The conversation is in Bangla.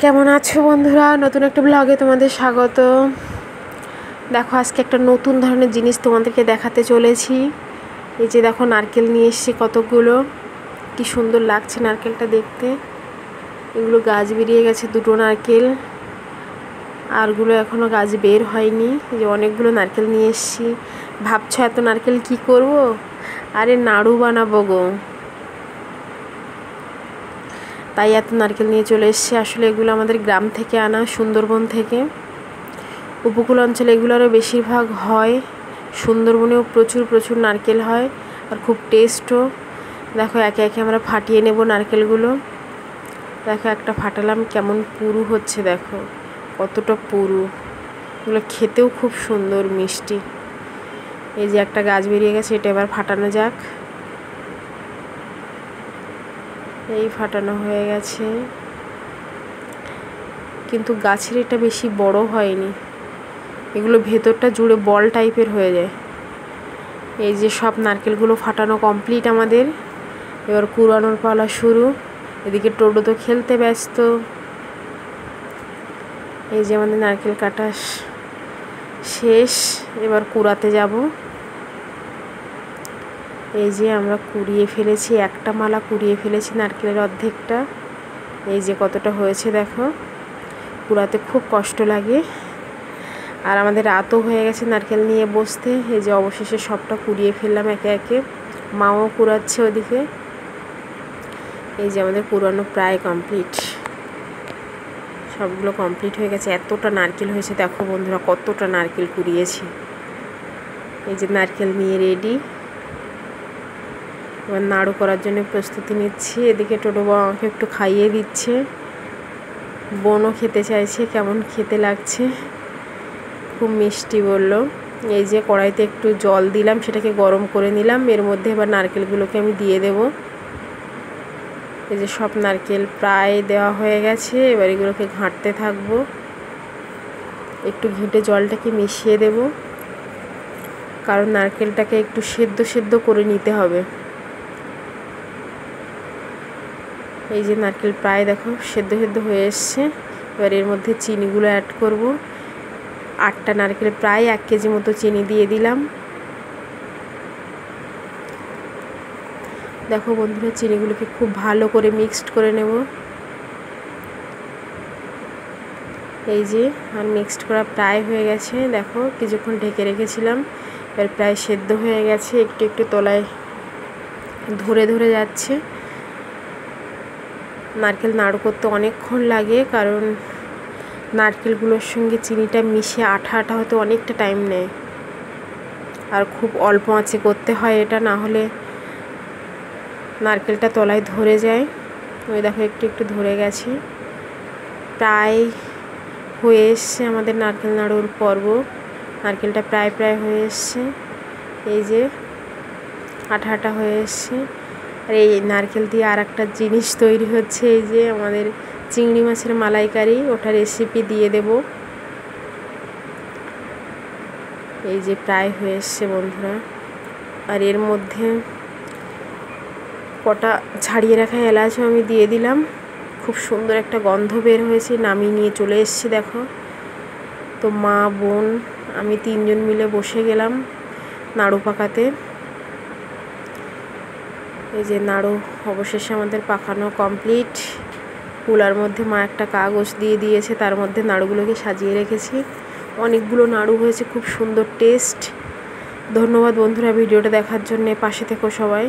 কেমন আছো বন্ধুরা? নতুন একটা ব্লগে তোমাদের স্বাগত। দেখো, আজকে একটা নতুন ধরনের জিনিস তোমাদেরকে দেখাতে চলেছি। এই যে দেখো, নারকেল নিয়ে এসছি কতগুলো কি সুন্দর লাগছে নারকেলটা দেখতে। এগুলো গাছ বেরিয়ে গেছে, দুটো নারকেল। আরগুলো এখনও গাছ বের হয়নি। যে অনেকগুলো নারকেল নিয়ে এসছি। ভাবছ এত নারকেল কি করব? আরে নাড়ু বানাবো গো। তাই এত নারকেল নিয়ে চলে এসছে। আসলে এগুলো আমাদের গ্রাম থেকে আনা, সুন্দরবন থেকে। উপকূল অঞ্চলে এগুলোরও বেশিরভাগ হয়। সুন্দরবনেও প্রচুর প্রচুর নারকেল হয় আর খুব টেস্টও দেখো, একে একে আমরা ফাটিয়ে নেব নারকেলগুলো। দেখো, একটা ফাটালাম, কেমন পুরু হচ্ছে, দেখো। কতটা পুরু। এগুলো খেতেও খুব সুন্দর, মিষ্টি। এই যে একটা গাছ বেরিয়ে গেছে, এটা এবার ফাটানো যাক। এই ফাটানো হয়ে গেছে। কিন্তু গাছের এটা বেশি বড় হয়নি। এগুলো ভেতরটা জুড়ে বল টাইপের হয়ে যায়। এই যে সব নারকেলগুলো ফাটানো কমপ্লিট আমাদের। এবার কুড়ানোর পালা শুরু। এদিকে টোটো তো খেলতে ব্যস্ত। এই যে আমাদের নারকেল কাটা শেষ। এবার কুড়াতে যাব। এই যে আমরা কুড়িয়ে ফেলেছি, একটা মালা কুড়িয়ে ফেলেছি নারকেলের অর্ধেকটা। এই যে কতটা হয়েছে দেখো কুড়াতে খুব কষ্ট লাগে। আর আমাদের রাতও হয়ে গেছে নারকেল নিয়ে বসতে। এই যে অবশেষে সবটা কুড়িয়ে ফেললাম একে একে, মাও কুড়াচ্ছে ওদিকে। এই যে আমাদের কুড়ানো প্রায় কমপ্লিট। সবগুলো কমপ্লিট হয়ে গেছে। এতটা নারকেল হয়েছে, দেখো বন্ধুরা কতটা নারকেল কুড়িয়েছি। এই যে নারকেল নিয়ে রেডি। এবার নাড়ু করার জন্য প্রস্তুতি নিচ্ছি। এদিকে টোটো বাবা আমাকে একটু খাইয়ে দিচ্ছে। বোনও খেতে চাইছে, কেমন খেতে লাগছে? খুব মিষ্টি বলল। এই যে কড়াইতে একটু জল দিলাম, সেটাকে গরম করে নিলাম। এর মধ্যে এবার নারকেলগুলোকে আমি দিয়ে দেব। এই যে সব নারকেল প্রায় দেওয়া হয়ে গেছে, এবার এগুলোকে ঘাঁটতে থাকব। একটু ঘেঁটে জলটাকে মিশিয়ে দেব। কারণ নারকেলটাকে একটু সেদ্ধ সেদ্ধ করে নিতে হবে। এই যে নারকেল প্রায় দেখো সেদ্ধ সেদ্ধ হয়ে এসছে। এবার এর মধ্যে চিনিগুলো অ্যাড করব। আটটা নারকেল প্রায় এক কেজি মতো চিনি দিয়ে দিলাম। দেখো বন্ধুরা, চিনিগুলোকে খুব ভালো করে মিক্সড করে নেব। এই যে, আর মিক্সড করা প্রায় হয়ে গেছে। দেখো কিছুক্ষণ ঢেকে রেখেছিলাম। এবার প্রায় সেদ্ধ হয়ে গেছে। একটু একটু তলায় ধরে ধরে যাচ্ছে। নারকেল নাড়ু করতে অনেকক্ষণ লাগে, কারণ নারকেলগুলোর সঙ্গে চিনিটা মিশে আঠা আঠা হতে অনেকটা টাইম নেয়। আর খুব অল্প আঁচে করতে হয় এটা, না হলে নারকেলটা তলায় ধরে যায়। ওই দেখো একটু একটু ধরে গেছি। প্রায় হয়ে এসছে আমাদের নারকেল নাড়ুর পর্ব। নারকেলটা প্রায় প্রায় হয়ে এসছে। এই যে আঠা আঠা হয়ে এসছে। আর এই নারকেল দিয়ে আর একটা জিনিস তৈরি হচ্ছে, এই যে আমাদের চিংড়ি মাছের মালাইকারি ওটা রেসিপি দিয়ে দেব। এই যে প্রায় হয়ে এসছে বন্ধুরা। আর এর মধ্যে কটা ছাড়িয়ে রাখা এলাচও আমি দিয়ে দিলাম। খুব সুন্দর একটা গন্ধ বের হয়েছে, নামিয়ে নিয়ে চলে এসছি, দেখো। তো মা, বোন, আমি তিনজন মিলে বসে গেলাম নাড়ু পাকাতে। এই যে নাড়ু অবশেষে আমাদের পাকানো কমপ্লিট কুলার মধ্যে মা একটা কাগজ দিয়ে দিয়েছে, তার মধ্যে নাড়ুগুলোকে সাজিয়ে রেখেছি। অনেকগুলো নাড়ু হয়েছে, খুব সুন্দর টেস্ট ধন্যবাদ বন্ধুরা ভিডিওটা দেখার জন্যে, পাশে থেকো সবাই।